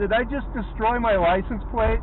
Did I just destroy my license plate?